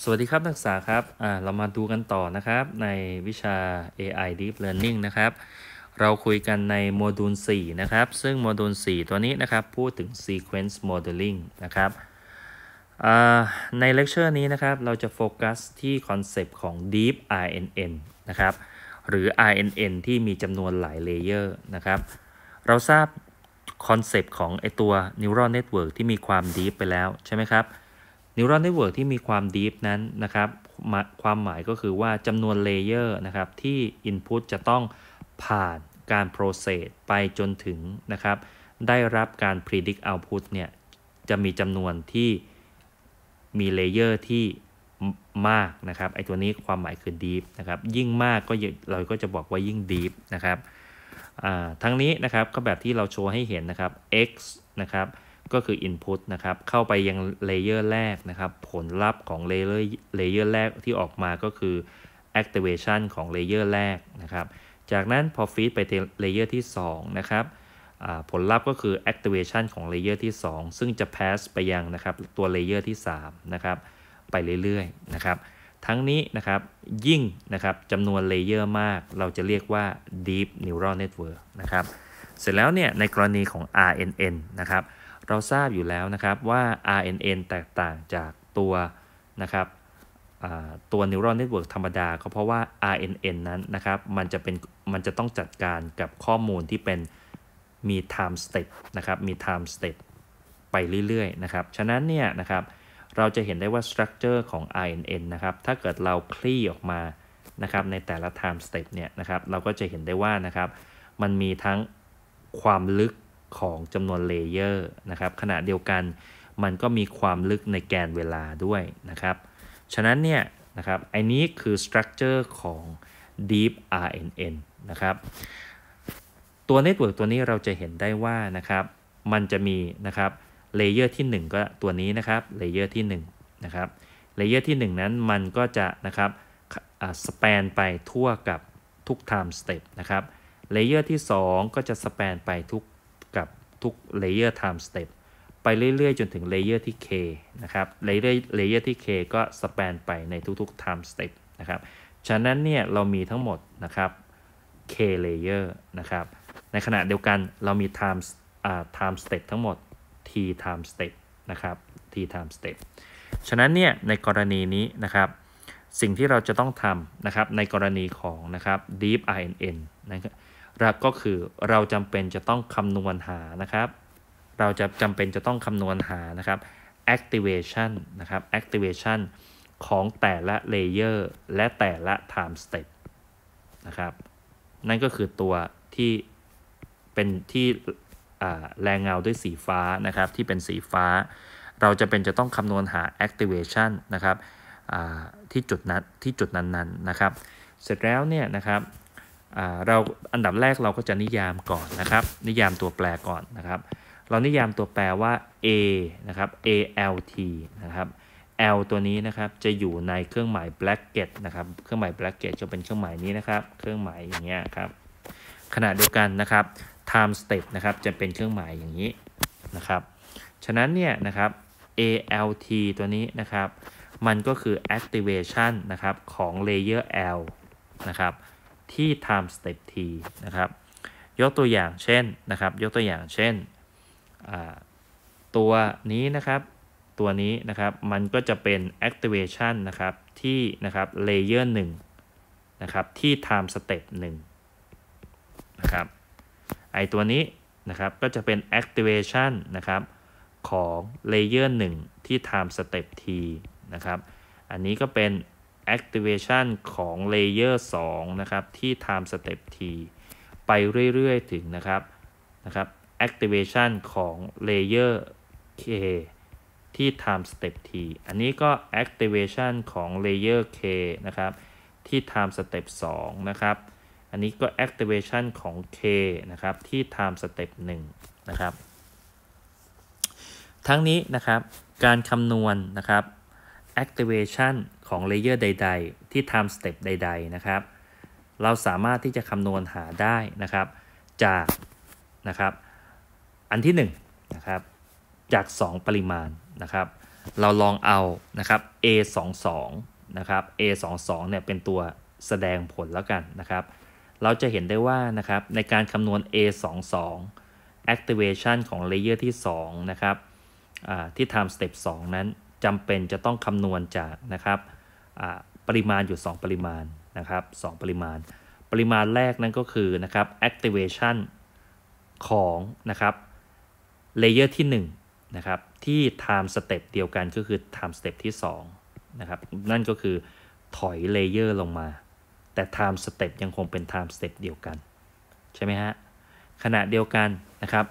สวัสดีครับนักศึกษาครับเรามาดูกันต่อนะครับ ในวิชา AI Deep Learning นะครับ เราคุยกันในโมดูล 4 นะครับ ซึ่งโมดูล 4 ตัวนี้นะครับ พูดถึง Sequence Modeling นะครับในเลคเชอร์นี้นะครับ เราจะโฟกัสที่คอนเซปต์ของ Deep RNN นะครับ หรือ RNN ที่มีจำนวนหลาย layer นะครับ เราทราบคอนเซปต์ของไอตัว Neural Network ที่มีความ Deep ไปแล้วใช่ไหมครับ Neural Network ที่มีความ Deep นั้นนะครับความหมายก็คือว่าจำนวน layer นะครับที่ Input จะต้องผ่านการ process ไปจนถึงนะครับได้รับการ predict output เนี่ยจะมีจำนวนที่มี layer ที่มากนะครับไอตัวนี้ความหมายคือ deep นะครับยิ่งมากก็เราก็จะบอกว่ายิ่ง deep นะครับทั้งนี้นะครับก็แบบที่เราโชว์ให้เห็นนะครับ x นะครับ ก็คือ Input นะครับ เข้าไปยัง layer แรกนะครับ ผลลัพธ์ของ layer layer แรกที่ออกมาก็คือ Activation ของ layer แรกนะครับ จากนั้นพอ feed ไป layer ที่ 2 นะครับผลลัพธ์ก็คือ Activation ของ layer ที่ 2 ซึ่งจะ pass ไปยังนะครับตัว layer ที่ 3 นะครับ ไปเรื่อยๆนะครับ ทั้งนี้นะครับยิ่งนะครับจำนวนเลเยอร์มาก เราจะเรียกว่า Deep Neural Network นะครับ เสร็จแล้วเนี่ยในกรณีของ RNN นะครับ เราทราบอยู่แล้วนะครับว่า RNN แตกต่างจากตัวนะครับตัว neural network ธรรมดาก็เพราะว่า RNN นั้นนะครับมันจะเป็นมันจะต้องจัดการกับข้อมูลที่เป็นมี time step นะครับมี time step ไปเรื่อยๆนะครับ ฉะนั้นเนี่ยนะครับเราจะเห็นได้ว่า structure ของ RNN นะครับถ้าเกิดเราคลี่ออกมานะครับในแต่ละ time step เนี่ยนะครับเราก็จะเห็นได้ว่านะครับมันมีทั้งความลึก ของจำนวน layer นะครับขณะเดียวกันมันก็มีความลึกในแกนเวลาด้วยนะครับ ฉะนั้นเนี่ยนะครับไอ้นี้คือ structure ของ Deep RNN นะครับ ตัว network ตัวนี้เราจะเห็นได้ว่านะครับมันจะมีนะครับ layer ที่ 1 ก็ตัวนี้นะครับ layer ที่1นะครับ layer ที่ 1 นั้นมันก็จะนะครับ span ไปทั่วกับทุก time step นะครับ layer ที่ 2 ก็จะ span ไปทุก กับทุก layer time step ไปเรื่อยๆ จนถึง layer ที่ k นะครับ layer layer ที่ k ก็ span ไปในทุกๆ time step นะครับ ฉะนั้นเนี่ยเรามีทั้งหมดนะครับ k layer นะครับ ในขณะเดียวกันเรามี time อ่า time step ทั้งหมด t time step นะครับ t time step ฉะนั้นเนี่ยในกรณีนี้นะครับสิ่งที่เราจะต้องทำนะครับในกรณีของนะครับ deep RNN นะครับ ก็คือเราจำเป็นจะต้องคำนวณหานะครับ เราจะจำเป็นจะต้องคำนวณหานะครับ activation นะครับ activation ของแต่ละ layer และแต่ละ time step นะครับ นั่นก็คือตัวที่เป็นที่แรงเงาด้วยสีฟ้านะครับ ที่เป็นสีฟ้า เราจะเป็นจะต้องคำนวณหา activation นะครับที่จุดนั้นที่จุดนั้นๆนะครับ เสร็จแล้วเนี่ยนะครับ เราอันดับแรกเราก็จะนิยามก่อนนะครับ นิยามตัวแปรก่อนนะครับ เรานิยามตัวแปรว่า a นะครับ alt นะครับ l ตัวนี้นะครับจะอยู่ในเครื่องหมาย bracket นะครับ เครื่องหมาย bracket จะเป็นเครื่องหมายนี้นะครับ เครื่องหมายอย่างเงี้ยครับ ขณะเดียวกันนะครับ time step นะครับจะเป็นเครื่องหมายอย่างนี้นะครับ ฉะนั้นเนี่ยนะครับ alt ตัวนี้นะครับ มันก็คือ activation นะครับของ layer L นะครับ ที่ time step t นะครับ ยกตัวอย่างเช่นนะครับ ยกตัวอย่างเช่น ตัวนี้นะครับ ตัวนี้นะครับ มันก็จะเป็น activation นะครับที่นะครับ layer 1นะครับที่ time step 1นะครับ ไอตัวนี้นะครับก็จะเป็น activation นะครับของ layer 1ที่ time step t นะครับ อันนี้ก็เป็น activation ของ layer 2 นะครับ ที่ time step t ไปเรื่อย ๆ ถึงนะครับนะครับ activation ของ layer k ที่ time step t อันนี้ก็ activation ของ layer k นะครับ ที่ time step 2 นะครับ อันนี้ก็ activation ของ k นะครับ ที่ time step 1 นะครับ ทั้งนี้นะครับ การคำนวณนะครับ activation ของเลเยอร์ใด ๆ ที่ time step ใด ๆ นะครับ เราสามารถที่จะคำนวณหาได้นะครับ จากนะครับอันที่1นนะครับจาก 2 ปริมาณนะครับ เราลองเอานะครับ A 2 2นะครับ A 2 2เนี่ยเป็นตัวแสดงผลแล้วกันนะครับ เราจะเห็นได้ว่านะครับในการคำนวณ A 2 2 activation ของ layer ที่2นะครับที่ time step 2 นั้นจำเป็นจะต้องคำนวณจากนะครับ ปริมาณอยู่ 2 ปริมาณนะครับ2ปริมาณ ปริมาณแรกนั่นก็คือนะครับ activation ของนะครับ layer ที่1นะครับที่ time step เดียวกันก็คือ time step ที่2นะครับนั่นก็คือถอย layer ลงมา แต่ time step ยังคงเป็น time step เดียวกัน ใช่ไหมฮะ ขณะเดียวกันนะครับ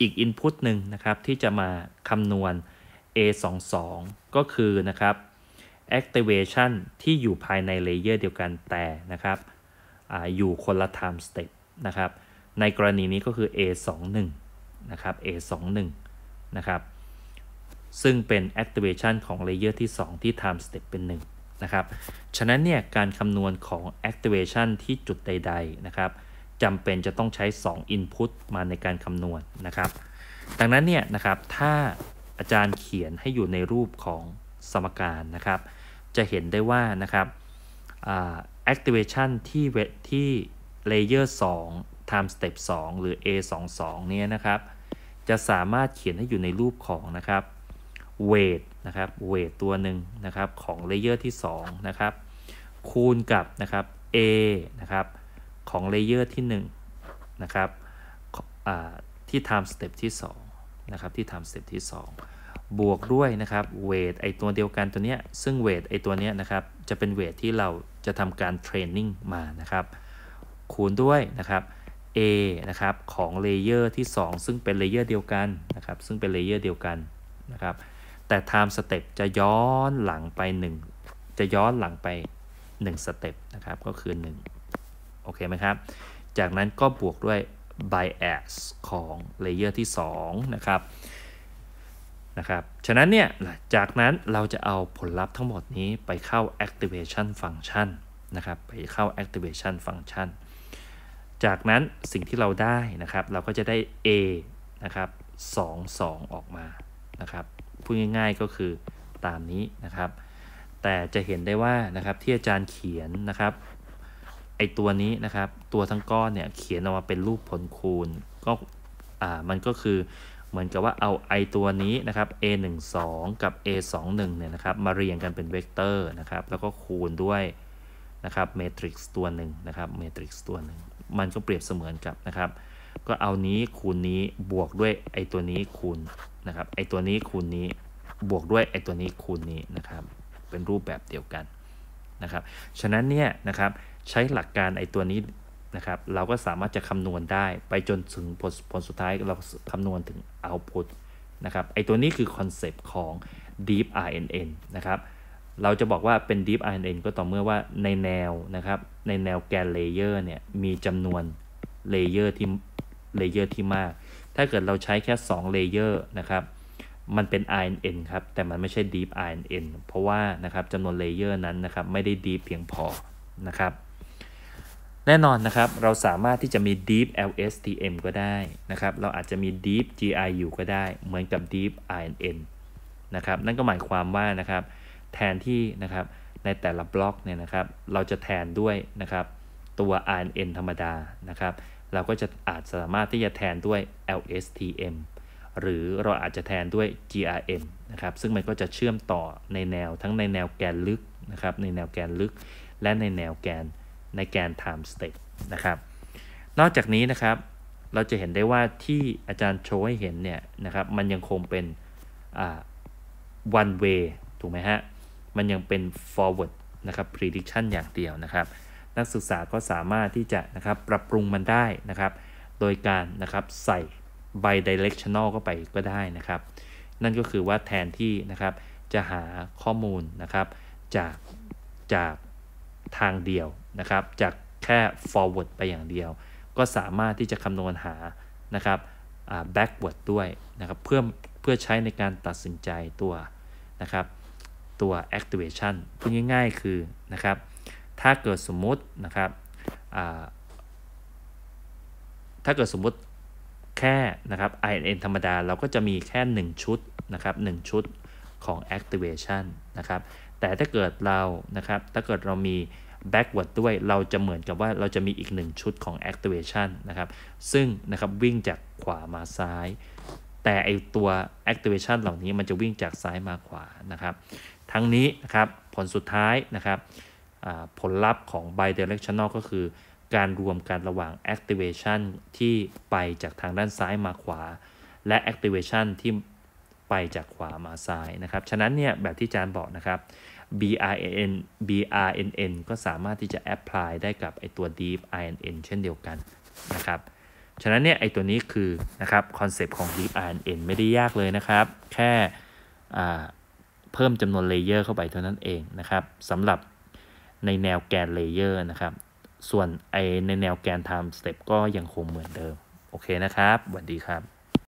อีก input หนึ่งนะครับที่จะมาคำนวณ A22 ก็คือนะครับ activation ที่อยู่ภายใน layer เดียวกันแต่นะครับออยู่คนละ time step นะครับ ในกรณีนี้ก็คือ A21 นะครับ A21 นะครับ ซึ่งเป็น activation ของ layer ที่ 2 ที่ time step เป็น 1 นะครับ ฉะนั้นเนี่ยการคำนวณของ activation ที่จุดใด ๆ นะครับจำเป็นจะต้องใช้ 2 input มาในการคำนวณนะครับ ดังนั้นเนี่ยนะครับถ้าอาจารย์เขียนให้อยู่ในรูปของ สมการนะครับ จะเห็นได้ว่านะครับ activation ที่เวที่ layer 2 time step 2 หรือ a 2 2เนี่ยนะครับ จะสามารถเขียนให้อยู่ในรูปของนะครับ weight นะครับ weight ตัวหนึ่งนะครับของ layer ที่ 2 นะครับ คูณกับนะครับ a นะครับของ layer ที่ 1 นะครับที่ time step ที่ 2 นะครับที่ time step ที่ 2 บวกด้วยนะครับ weight ไอตัวเดียวกันตัวเนี้ยซึ่ง weight ไอตัวเนี้ยนะครับจะเป็น weight ที่เราจะทำการ training มานะครับคูณด้วยนะครับ A นะครับของ layer ที่ 2 ซึ่งเป็น layer เดียวกันนะครับซึ่งเป็น layer เดียวกันนะครับแต่ time step จะย้อนหลังไป 1 จะย้อนหลังไป1สเต็ปนะครับก็คือ 1 โอเคไหมครับ จากนั้นก็บวกด้วย bias ของเลเยอร์ที่ 2 นะครับ นะครับ ฉะนั้นเนี่ยจากนั้นเราจะเอาผลลัพธ์ทั้งหมดนี้ไปเข้า activation function นะครับ ไปเข้า activation function จากนั้นสิ่งที่เราได้นะครับ เราก็จะได้ a นะครับ2 2 ออกมานะครับพูดง่ายๆก็คือตามนี้นะครับ แต่จะเห็นได้ว่านะครับที่อาจารย์เขียนนะครับไอตัวนี้นะครับ ตัวทั้งก้อนเนี่ยเขียนออกมาเป็นรูปผลคูณก็อ่ามันก็คือ เหมือนกับว่าเอา i ตัวนี้นะครับ a 1 2 กับ a 2 1 เนี่ยนะครับมาเรียงกันเป็นเวกเตอร์นะครับแล้วก็คูณด้วยนะครับเมทริกซ์ตัวหนึ่งนะครับเมทริกซ์ตัวหนึ่งมันก็เปรียบเสมือนกับนะครับ ก็เอานี้คูณนี้บวกด้วยไอตัวนี้คูณนะครับไอตัวนี้คูณนี้บวกด้วยไอตัวนี้คูณนี้นะครับ เป็นรูปแบบเดียวกันนะครับ ฉะนั้นเนี่ยนะครับใช้หลักการไอตัวนี้ นะครับ เราก็สามารถจะคำนวณได้ไปจนถึงผลผลสุดท้ายเราคำนวณถึง output นะครับไอตัวนี้คือคอนเซปต์ของ deep RNN นะครับเราจะบอกว่าเป็น deep RNN ก็ต่อเมื่อว่าในแนวนะครับในแนวแกน layer เนี่ยมีจำนวน layer ที่ layer ที่มาก ถ้าเกิดเราใช้แค่2 layer นะครับมันเป็น RNN ครับแต่มันไม่ใช่ deep RNN เพราะว่านะครับจำนวน layer นั้นนะครับไม่ได้ deep เพียงพอนะครับ แน่นอนนะครับ เราสามารถที่จะมี deep LSTM ก็ได้นะครับ เราอาจจะมี deep GRU ก็ได้ เหมือนกับ deep RNN นะครับ นั่นก็หมายความว่านะครับ แทนที่นะครับในแต่ละบล็อกเนี่ยนะครับ เราจะแทนด้วยนะครับตัว INN ธรรมดานะครับ เราก็จะอาจสามารถที่จะแทนด้วย LSTM หรือเราอาจจะแทนด้วย GRM นะครับ ซึ่งมันก็จะเชื่อมต่อในแนวทั้งในแนวแกนลึกนะครับ ในแนวแกนลึก และในแนวแกน ในแกน time state นะครับ นอกจากนี้นะครับ เราจะเห็นได้ว่าที่อาจารย์โชว์ให้เห็นเนี่ยนะครับ มันยังคงเป็น one way ถูกไหมฮะ มันยังเป็น forward นะครับ prediction อย่างเดียวนะครับ นักศึกษาก็สามารถที่จะนะครับปรับปรุงมันได้นะครับ โดยการนะครับใส่ bidirectional เข้าไปก็ได้นะครับ นั่นก็คือว่าแทนที่นะครับจะหาข้อมูลนะครับจากจากทางเดียว นะครับจากแค่ forward ไปอย่างเดียว ก็สามารถที่จะคำนวณหานะครับ backward ด้วยนะครับเพื่อเพื่อใช้ในการตัดสินใจตัวนะครับตัว activation พูดง่ายๆคือนะครับถ้าเกิดสมมุตินะครับถ้าเกิดสมมุติแค่นะครับ INN ธรรมดาเราก็จะมีแค่ 1 ชุดนะครับ1ชุดของ activation นะครับแต่ถ้าเกิดเรานะครับถ้าเกิดเรามี backward ด้วยเราจะเหมือนกับว่าเราจะมีอีกหนึ่งชุดของ activation นะครับ ซึ่งนะครับวิ่งจากขวามาซ้าย แต่ไอตัว activation เหล่านี้มันจะวิ่งจากซ้ายมาขวานะครับ ทั้งนี้นะครับผลสุดท้ายนะครับผลลัพธ์ของ bidirectional ก็คือการรวมกันระหว่าง activation ที่ไปจากทางด้านซ้ายมาขวา และ activation ที่ไปจากขวามาซ้ายนะครับ ฉะนั้นเนี่ยแบบที่อาจารย์บอกนะครับ BRN BRNN ก็สามารถที่จะ apply ได้กับไอตัว deep RNN เช่นเดียวกันนะครับ ฉะนั้นเนี่ยไอตัวนี้คือนะครับคอนเซปต์ของ deep RNN ไม่ได้ยากเลยนะครับ แค่เพิ่มจำนวน layer เข้าไปเท่านั้นเองนะครับสำหรับในแนวแกน layer นะครับ ส่วนไอในแนวแกน time step ก็ยังคงเหมือนเดิม โอเคนะครับสวัสดีครับ